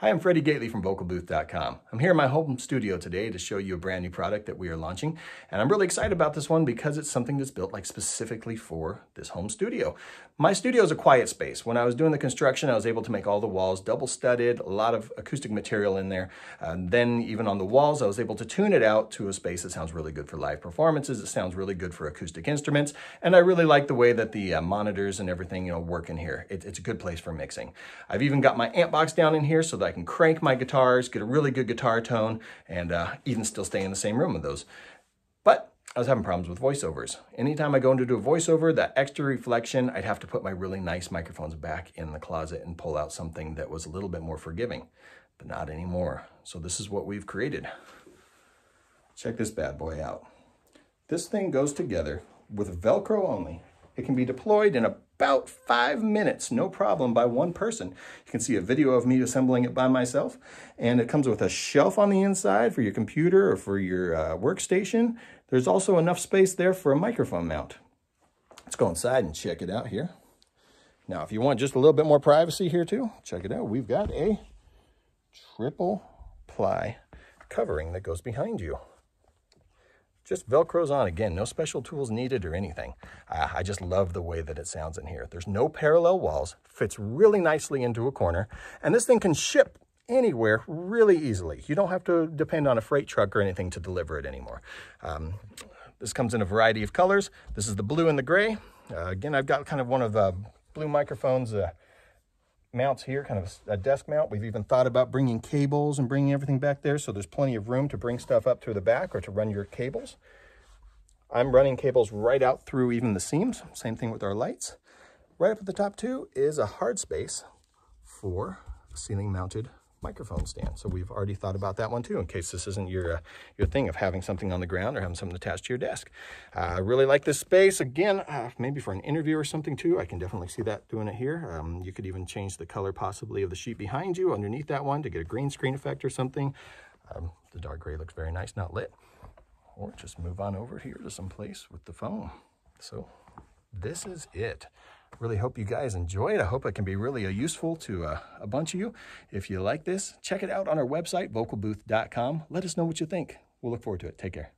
Hi, I'm Freddie Gately from VocalBooth.com. I'm here in my home studio today to show you a brand new product that we are launching. And I'm really excited about this one because it's something that's built like specifically for this home studio. My studio is a quiet space. When I was doing the construction, I was able to make all the walls double studded, a lot of acoustic material in there. And then even on the walls, I was able to tune it out to a space that sounds really good for live performances. It sounds really good for acoustic instruments. And I really like the way that the uh, monitors and everything, you know, work in here. It, it's a good place for mixing. I've even got my amp box down in here so that I can crank my guitars, get a really good guitar tone, and uh, even still stay in the same room with those. But I was having problems with voiceovers. Anytime I go into do a voiceover, that extra reflection, I'd have to put my really nice microphones back in the closet and pull out something that was a little bit more forgiving, but not anymore. So this is what we've created. Check this bad boy out. This thing goes together with Velcro only. It can be deployed in about five minutes, no problem, by one person. You can see a video of me assembling it by myself, and it comes with a shelf on the inside for your computer or for your uh, workstation. There's also enough space there for a microphone mount. Let's go inside and check it out here. Now, if you want just a little bit more privacy here too, check it out. We've got a triple ply covering that goes behind you just Velcros on. Again, no special tools needed or anything. Uh, I just love the way that it sounds in here. There's no parallel walls, fits really nicely into a corner, and this thing can ship anywhere really easily. You don't have to depend on a freight truck or anything to deliver it anymore. Um, this comes in a variety of colors. This is the blue and the gray. Uh, again, I've got kind of one of the blue microphones uh, mounts here, kind of a desk mount. We've even thought about bringing cables and bringing everything back there so there's plenty of room to bring stuff up through the back or to run your cables. I'm running cables right out through even the seams. Same thing with our lights. Right up at the top too is a hard space for ceiling mounted microphone stand. So we've already thought about that one too, in case this isn't your, uh, your thing of having something on the ground or having something attached to your desk. Uh, I really like this space. Again, uh, maybe for an interview or something too, I can definitely see that doing it here. Um, you could even change the color possibly of the sheet behind you underneath that one to get a green screen effect or something. Um, the dark gray looks very nice, not lit. Or just move on over here to some place with the phone. So this is it really hope you guys enjoy it. I hope it can be really useful to uh, a bunch of you. If you like this, check it out on our website, vocalbooth.com. Let us know what you think. We'll look forward to it. Take care.